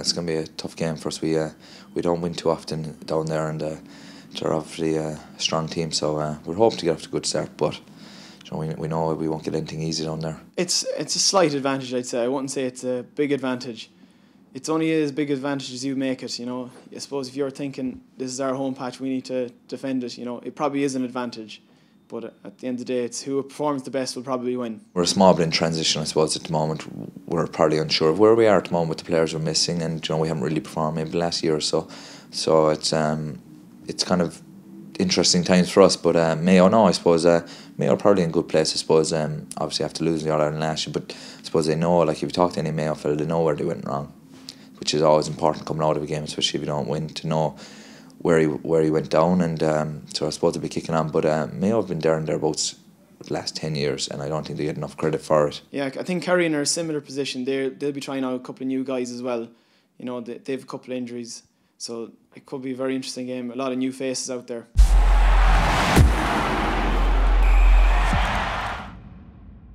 it's going to be a tough game for us. We uh, we don't win too often down there, and uh, they're obviously a strong team. So uh, we're hoping to get off to a good start, but. You know, we, we know we won't get anything easy down there. It's it's a slight advantage, I'd say. I wouldn't say it's a big advantage. It's only as big advantage as you make it. You know, I suppose if you're thinking this is our home patch, we need to defend it. You know, it probably is an advantage. But at the end of the day, it's who performs the best will probably win. We're a small bit in transition, I suppose, at the moment. We're probably unsure of where we are at the moment with the players we're missing, and you know we haven't really performed maybe the last year or so. So it's um, it's kind of interesting times for us. But uh, Mayo, no, I suppose uh, Mayo are probably in good place. I suppose um, obviously after losing the All Ireland last year, but I suppose they know, like if you talk to any Mayo fella, they know where they went wrong, which is always important coming out of a game, especially if you don't win, to know where he where he went down. And um, so I suppose they'll be kicking on. But uh, Mayo have been there and thereabouts last 10 years and I don't think they get enough credit for it. Yeah, I think Kerry are in a similar position. they they'll be trying out a couple of new guys as well. You know, they, they have a couple of injuries. So it could be a very interesting game. A lot of new faces out there.